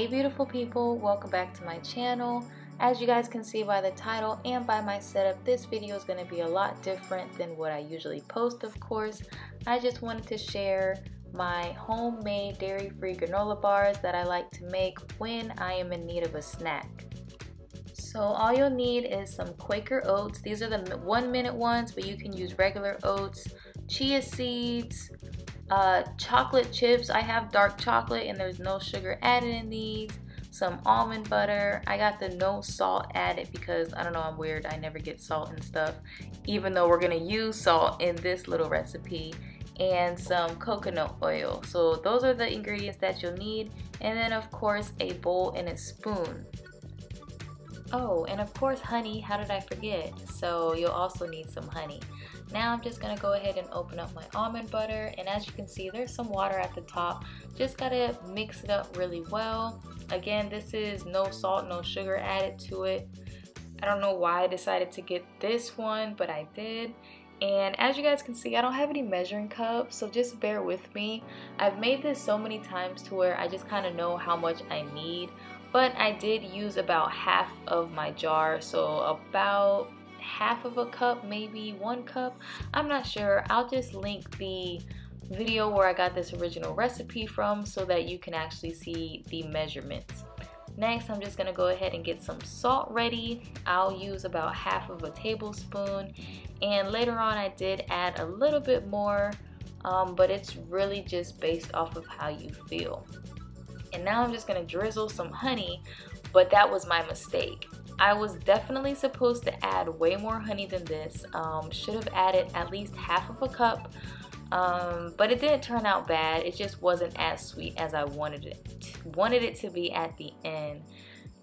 Hey beautiful people, welcome back to my channel. As you guys can see by the title and by my setup, this video is going to be a lot different than what I usually post of course. I just wanted to share my homemade dairy-free granola bars that I like to make when I am in need of a snack. So all you'll need is some Quaker oats. These are the one minute ones, but you can use regular oats, chia seeds, uh, chocolate chips. I have dark chocolate and there's no sugar added in these. Some almond butter. I got the no salt added because I don't know, I'm weird. I never get salt and stuff, even though we're gonna use salt in this little recipe. And some coconut oil. So those are the ingredients that you'll need. And then of course a bowl and a spoon. Oh, and of course honey, how did I forget? So you'll also need some honey. Now I'm just gonna go ahead and open up my almond butter and as you can see there's some water at the top. Just gotta mix it up really well. Again, this is no salt, no sugar added to it. I don't know why I decided to get this one, but I did. And as you guys can see, I don't have any measuring cups, so just bear with me. I've made this so many times to where I just kind of know how much I need. But I did use about half of my jar, so about half of a cup, maybe one cup. I'm not sure. I'll just link the video where I got this original recipe from so that you can actually see the measurements. Next, I'm just gonna go ahead and get some salt ready. I'll use about half of a tablespoon. And later on, I did add a little bit more, um, but it's really just based off of how you feel. And now I'm just gonna drizzle some honey, but that was my mistake. I was definitely supposed to add way more honey than this. Um, should have added at least half of a cup, um, but it didn't turn out bad. It just wasn't as sweet as I wanted it wanted it to be at the end.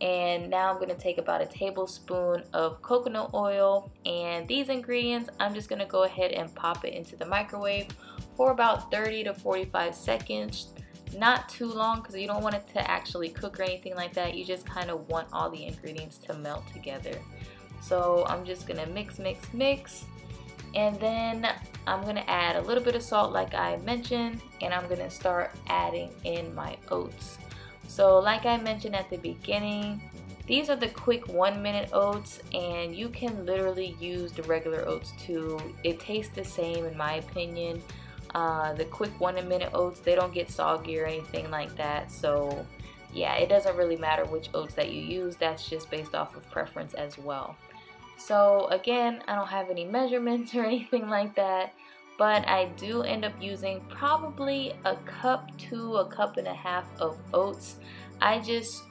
And now I'm to take about a tablespoon of coconut oil and these ingredients I'm just to go ahead and pop it into the microwave for about 30 to 45 seconds not too long because you don't want it to actually cook or anything like that. You just kind of want all the ingredients to melt together. So I'm just gonna mix, mix, mix. And then I'm gonna add a little bit of salt like I mentioned and I'm gonna start adding in my oats. So like I mentioned at the beginning, these are the quick one minute oats and you can literally use the regular oats too. It tastes the same in my opinion. Uh, the quick one a minute oats, they don't get soggy or anything like that. So yeah, it doesn't really matter which oats that you use. That's just based off of preference as well. So again, I don't have any measurements or anything like that. But I do end up using probably a cup to a cup and a half of oats. I just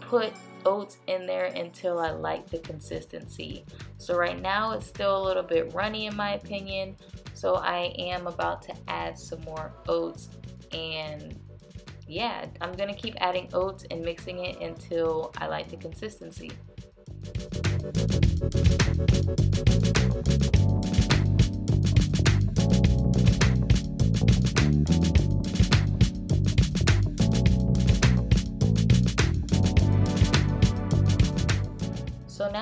put oats in there until I like the consistency. So right now it's still a little bit runny in my opinion. So I am about to add some more oats and yeah, I'm gonna keep adding oats and mixing it until I like the consistency.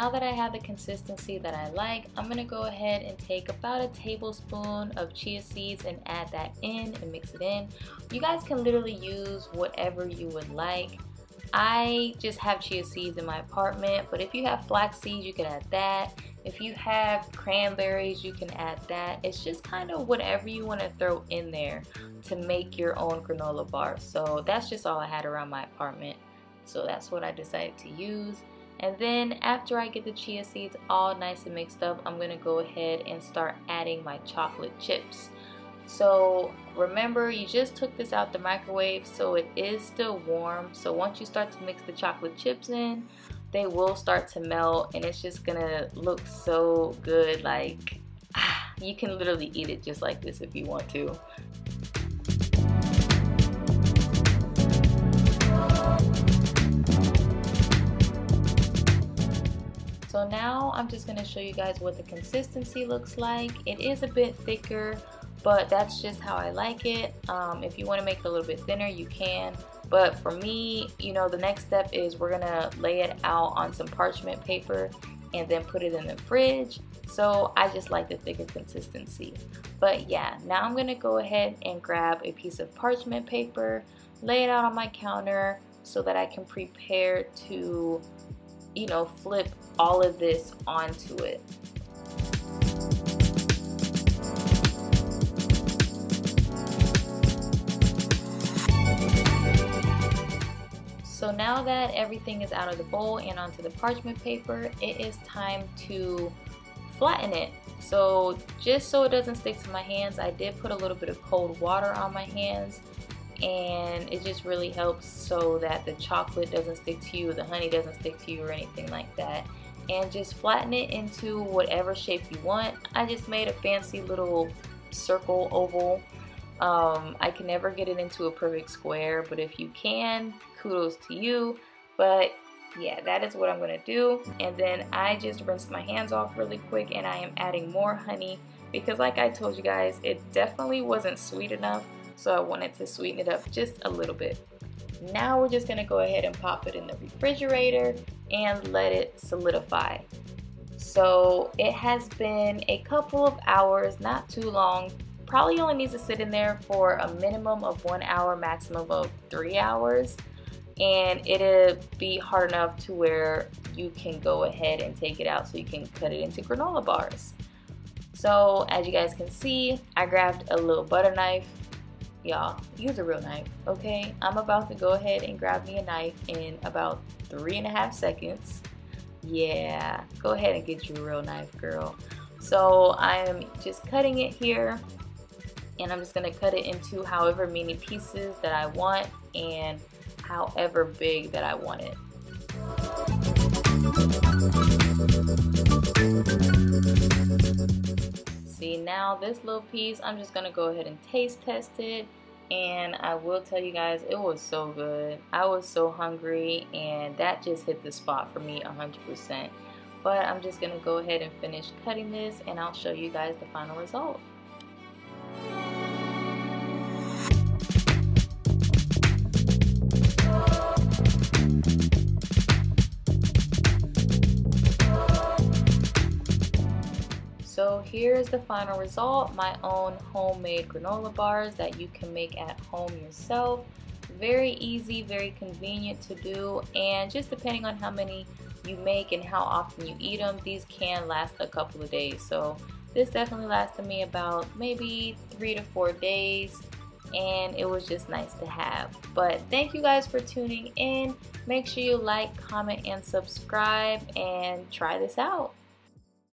Now that I have the consistency that I like, I'm gonna go ahead and take about a tablespoon of chia seeds and add that in and mix it in. You guys can literally use whatever you would like. I just have chia seeds in my apartment, but if you have flax seeds, you can add that. If you have cranberries, you can add that. It's just kind of whatever you want to throw in there to make your own granola bar. So that's just all I had around my apartment. So that's what I decided to use. And then after I get the chia seeds all nice and mixed up, I'm to go ahead and start adding my chocolate chips. So remember, you just took this out the microwave, so it is still warm. So once you start to mix the chocolate chips in, they will start to melt and it's just to look so good. Like, you can literally eat it just like this if you want to. So now I'm just going to show you guys what the consistency looks like. It is a bit thicker, but that's just how I like it. Um, if you want to make it a little bit thinner, you can. But for me, you know, the next step is we're going to lay it out on some parchment paper and then put it in the fridge. So I just like the thicker consistency. But yeah, now I'm going to go ahead and grab a piece of parchment paper, lay it out on my counter, so that I can prepare to, you know, flip all of this onto it. So now that everything is out of the bowl and onto the parchment paper, it is time to flatten it. So just so it doesn't stick to my hands, I did put a little bit of cold water on my hands and it just really helps so that the chocolate doesn't stick to you, the honey doesn't stick to you or anything like that. And just flatten it into whatever shape you want. I just made a fancy little circle oval um, I can never get it into a perfect square, but if you can, kudos to you. But yeah, that is what I'm gonna do. And then I just rinsed my hands off really quick and I am adding more honey because like I told you guys, it definitely wasn't sweet enough. So I wanted to sweeten it up just a little bit. Now we're just gonna go ahead and pop it in the refrigerator and let it solidify. So it has been a couple of hours, not too long, probably only needs to sit in there for a minimum of one hour, maximum of three hours. And it'll be hard enough to where you can go ahead and take it out so you can cut it into granola bars. So as you guys can see, I grabbed a little butter knife. Y'all, use a real knife, okay? I'm about to go ahead and grab me a knife in about three and a half seconds. Yeah, go ahead and get you a real knife, girl. So I am just cutting it here and I'm just to cut it into however many pieces that I want and however big that I want it. Now this little piece I'm just to go ahead and taste test it and I will tell you guys it was so good. I was so hungry and that just hit the spot for me 100%. But I'm just to go ahead and finish cutting this and I'll show you guys the final result. So here's the final result, my own homemade granola bars that you can make at home yourself. Very easy, very convenient to do, and just depending on how many you make and how often you eat them, these can last a couple of days. So this definitely lasted me about maybe three to four days and it was just nice to have. But thank you guys for tuning in. Make sure you like, comment, and subscribe and try this out.